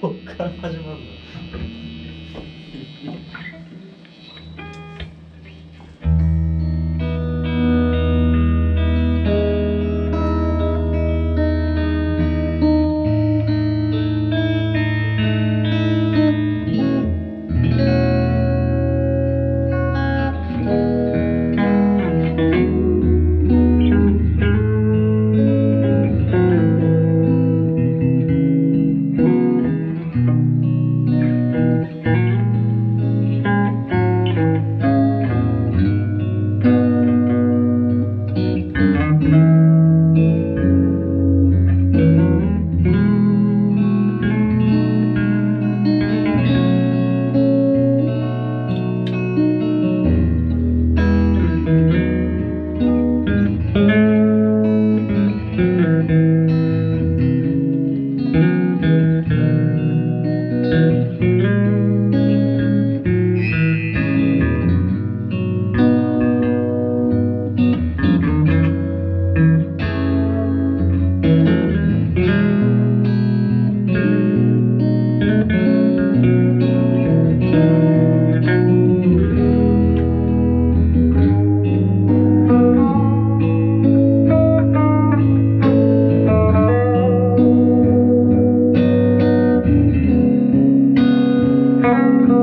どっから始まるの？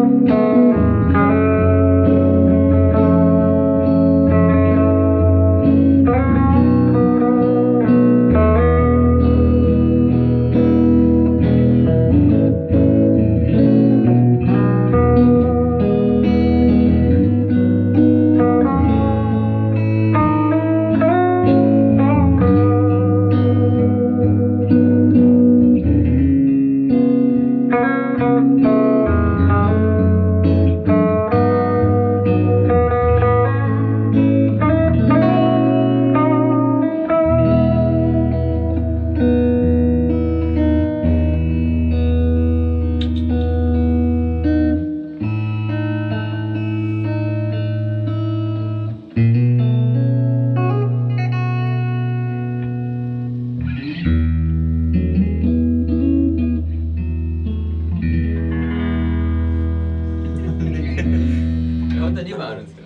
Música Hört tá ihr die Warnung?